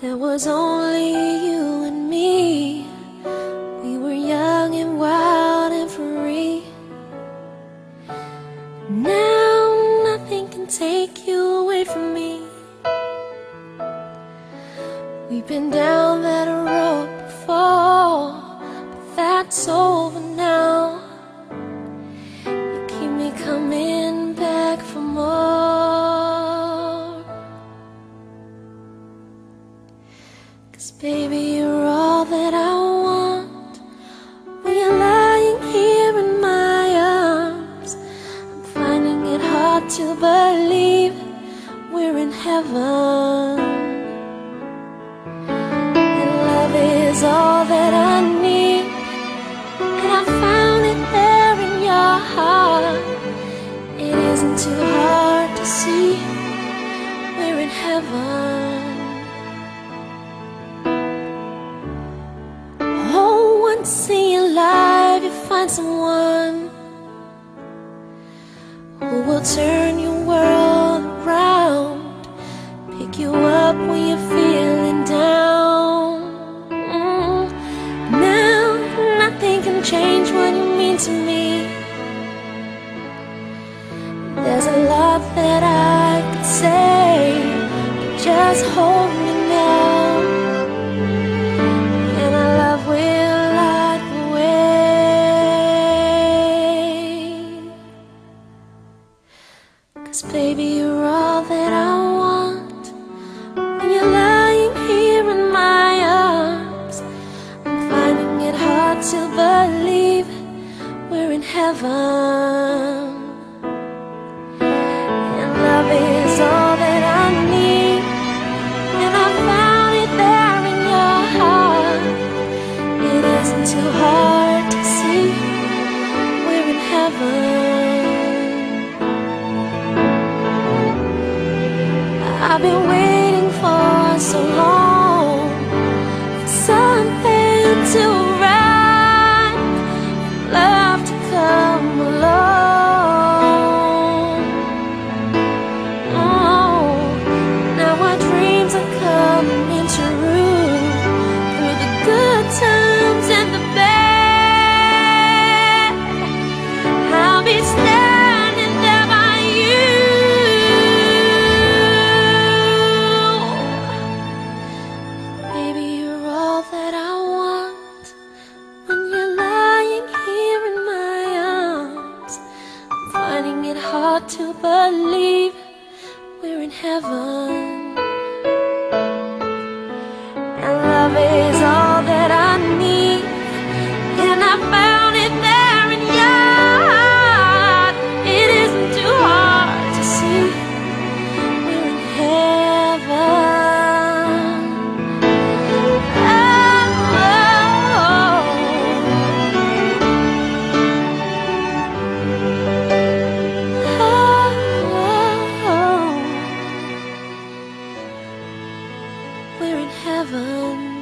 There was only you and me. We were young and wild and free. Now nothing can take you away from me. We've been down that road before, but that's over. Cause baby, you're all that I want. When you're lying here in my arms, I'm finding it hard to believe we're in heaven. And love is all that I need. And I found it there in your heart. It isn't too hard to see. We're in heaven. Once in life you find someone who will turn your world around, pick you up when you're feeling down. Mm. Now nothing can change what you mean to me. There's a lot that I could say, but just hold me Cause baby, you're all that I want. When you're lying here in my arms, I'm finding it hard to believe we're in heaven. And love is all that I need. And I found it there in your heart. It isn't too hard I've been waiting for so long to believe we're in heaven. heaven.